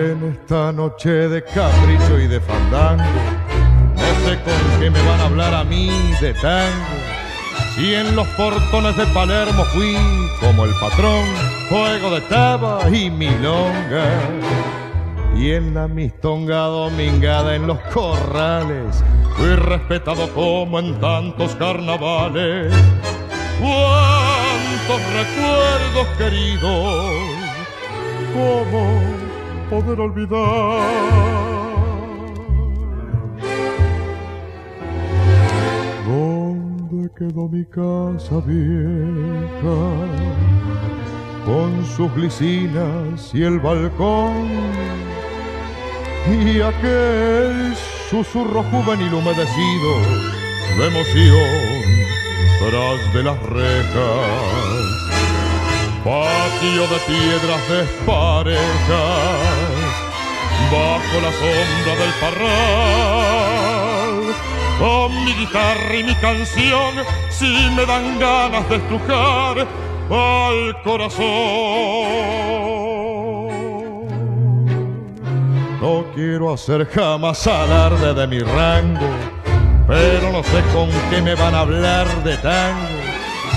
en esta noche de capricho y de fandango. No sé con qué me van a hablar a mí de tango. Si en los portones de Palermo fui como el patrón, juego de taba y milonga. Y en la mistonga domingada en los corrales, fui respetado como en tantos carnavales. Cuántos recuerdos queridos, cómo poder olvidar. ¿Dónde quedó mi casa vieja? Con sus glicinas y el balcón y aquel susurro juvenil humedecido de emoción tras de las rejas. Patio de piedras desparejas, bajo la sombra del parral. Con mi guitarra y mi canción, si me dan ganas de estrujar al corazón. No quiero hacer jamás alarde de mi rango, pero no sé con qué me van a hablar de tango.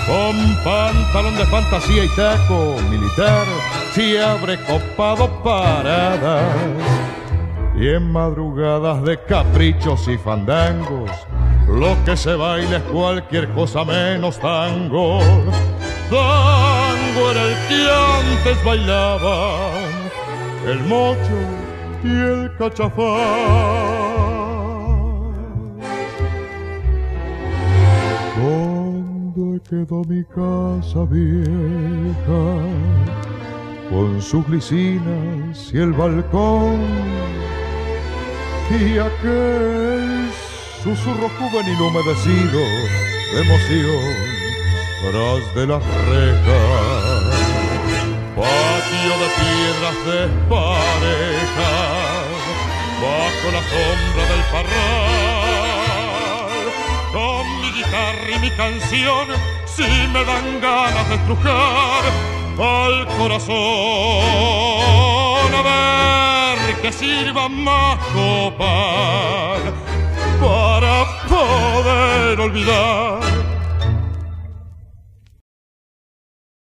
Con pantalón de fantasía y taco militar, si abre copado paradas. Y en madrugadas de caprichos y fandangos, lo que se baila es cualquier cosa menos tango. Tango era el que antes bailaban, el mocho y el cachafán. Quedó mi casa vieja? Con sus glicinas y el balcón y aquel susurro juvenil humedecido de emoción tras de las rejas. Patio de piedras desparejas, bajo la sombra del parral. Con mi guitarra y mi canción, si me dan ganas de estrujar al corazón. A ver que sirva más copas para poder olvidar